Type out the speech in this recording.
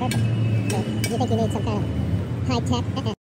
you think you need some kind of high tech.